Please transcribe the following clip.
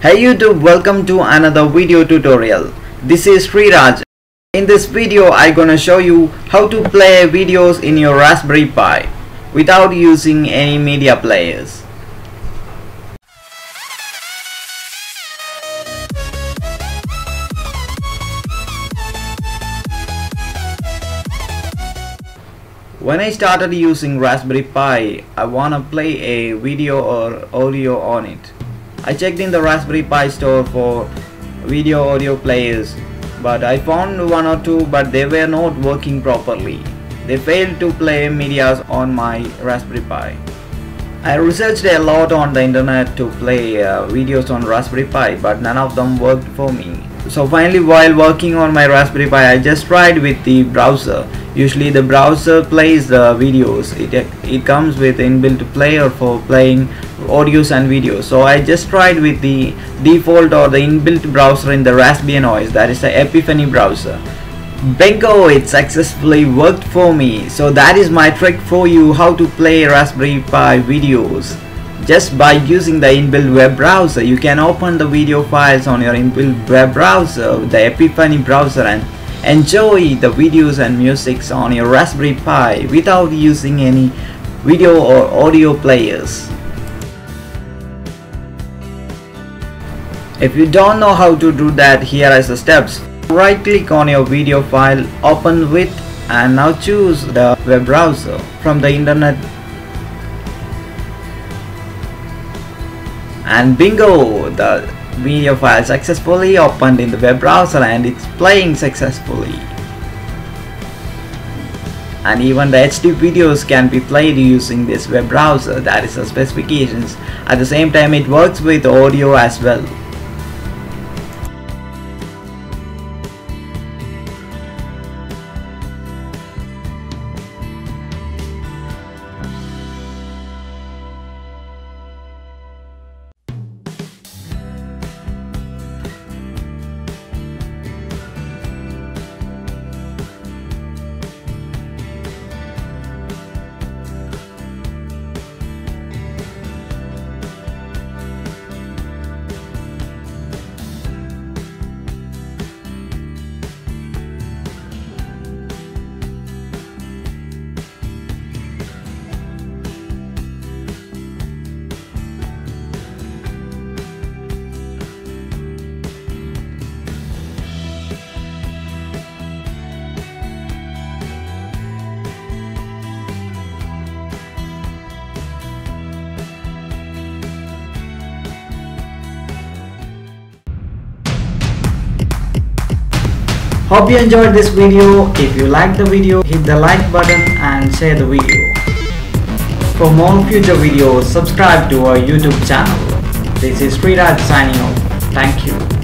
Hey YouTube, welcome to another video tutorial. This is Sreeraj. In this video, I'm gonna show you how to play videos in your Raspberry Pi without using any media players. When I started using Raspberry Pi, I wanna play a video or audio on it. I checked in the Raspberry Pi store for video audio players, but I found one or two but they were not working properly. They failed to play medias on my Raspberry Pi. I researched a lot on the internet to play uh, videos on Raspberry Pi but none of them worked for me. So finally while working on my Raspberry Pi I just tried with the browser. Usually the browser plays the videos. It, it comes with inbuilt player for playing audios and videos. So I just tried with the default or the inbuilt browser in the Raspbian OS that is the Epiphany browser. Bingo, it successfully worked for me. So that is my trick for you how to play Raspberry Pi videos. Just by using the inbuilt web browser, you can open the video files on your inbuilt web browser, the Epiphany browser and enjoy the videos and musics on your Raspberry Pi without using any video or audio players. If you don't know how to do that, here are the steps. Right click on your video file, open with and now choose the web browser from the internet. And bingo the video file successfully opened in the web browser and it's playing successfully. And even the HD videos can be played using this web browser. That is the specifications. At the same time it works with audio as well Hope you enjoyed this video. If you like the video, hit the like button and share the video. For more future videos, subscribe to our YouTube channel. This is Sreeraj signing off. Thank you.